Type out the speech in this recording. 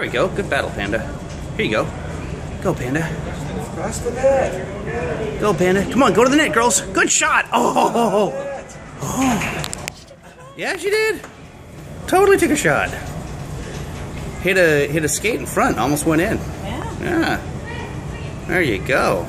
There we go. Good battle, Panda. Here you go. Go, Panda. Cross the net. Go, Panda. Come on, go to the net, girls. Good shot. Oh. oh. Yeah, she did. Totally took a shot. Hit a hit a skate in front. Almost went in. Yeah. Yeah. There you go.